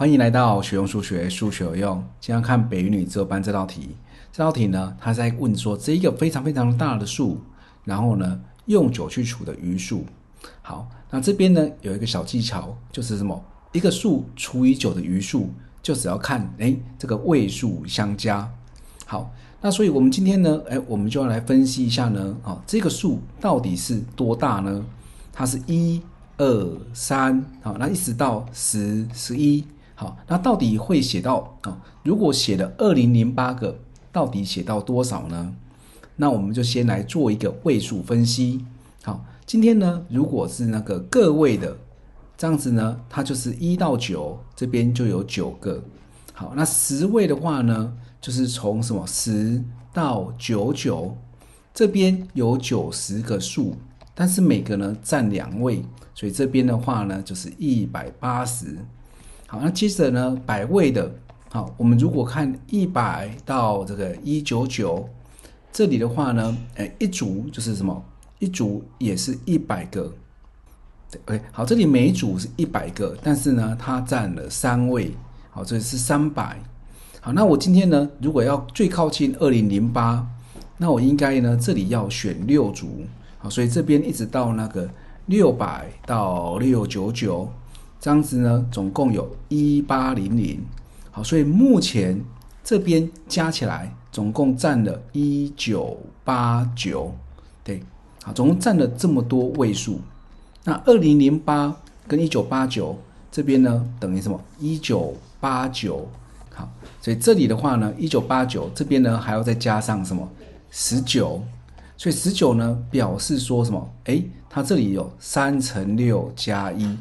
欢迎来到学用数学，数学有用。今天看北语女只有班这道题。这道题呢，它在问说这一个非常非常大的数，然后呢用九去除的余数。好，那这边呢有一个小技巧，就是什么？一个数除以九的余数，就只要看哎这个位数相加。好，那所以我们今天呢，哎，我们就要来分析一下呢，啊，这个数到底是多大呢？它是一。二三好，那一直到十十一好，那到底会写到啊？如果写了二零零八个，到底写到多少呢？那我们就先来做一个位数分析。好，今天呢，如果是那个个位的这样子呢，它就是一到九这边就有九个。好，那十位的话呢，就是从什么十到九九这边有九十个数。但是每个呢占两位，所以这边的话呢就是一百八十。好，那接着呢百位的，好，我们如果看一百到这个一九九，这里的话呢，哎，一组就是什么？一组也是一百个。OK，好，这里每组是一百个，但是呢它占了三位，好，这里是三百。好，那我今天呢如果要最靠近二零零八，那我应该呢这里要选六组。好，所以这边一直到那个六百到六九九这样子呢，总共有一八零零。好，所以目前这边加起来总共占了一九八九。对，好，总共占了这么多位数。那二零零八跟一九八九这边呢，等于什么？一九八九。好，所以这里的话呢，一九八九这边呢还要再加上什么？十九。所以十九呢，表示说什么？哎，它这里有三乘六加一，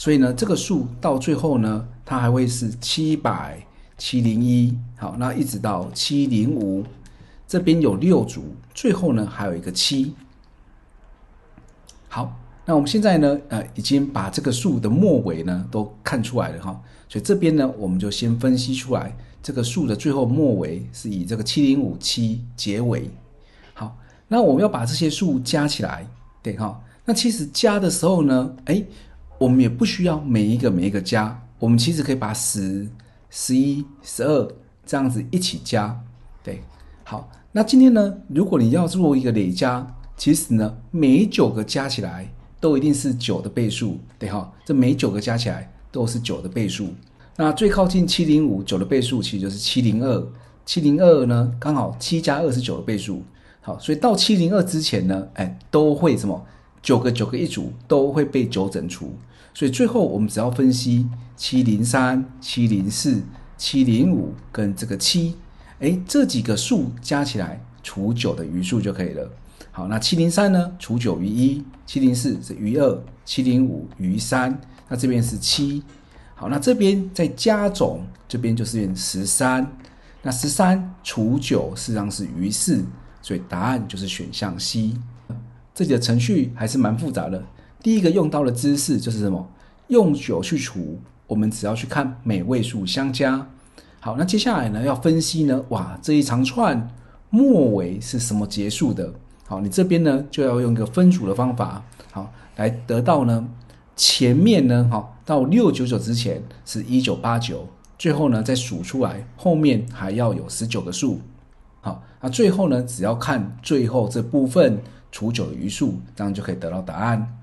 所以呢，这个数到最后呢，它还会是七百七零一。好，那一直到七零五，这边有六组，最后呢还有一个七。好，那我们现在呢，呃，已经把这个数的末尾呢都看出来了哈。所以这边呢，我们就先分析出来，这个数的最后末尾是以这个七零五七结尾。好。那我们要把这些数加起来，对哈？那其实加的时候呢，哎，我们也不需要每一个每一个加，我们其实可以把十、十一、十二这样子一起加，对。好，那今天呢，如果你要做一个累加，其实呢，每九个加起来都一定是九的倍数，对哈？这每九个加起来都是九的倍数。那最靠近七零五九的倍数，其实就是七零二。七零二呢，刚好七加二是九的倍数。好，所以到七零二之前呢，哎，都会什么九个九个一组都会被九整除，所以最后我们只要分析七零三、七零四、七零五跟这个七，哎，这几个数加起来除九的余数就可以了。好，那七零三呢，除九余一；七零四是余二；七零五余三。那这边是七。好，那这边再加总，这边就是十三。那十三除九，事实上是余四。所以答案就是选项 C。这里的程序还是蛮复杂的。第一个用到的姿势就是什么？用九去除，我们只要去看每位数相加。好，那接下来呢要分析呢？哇，这一长串末尾是什么结束的？好，你这边呢就要用一个分组的方法，好，来得到呢前面呢，好到六九九之前是一九八九，最后呢再数出来，后面还要有十九个数。好，那最后呢，只要看最后这部分除九的余数，这样就可以得到答案。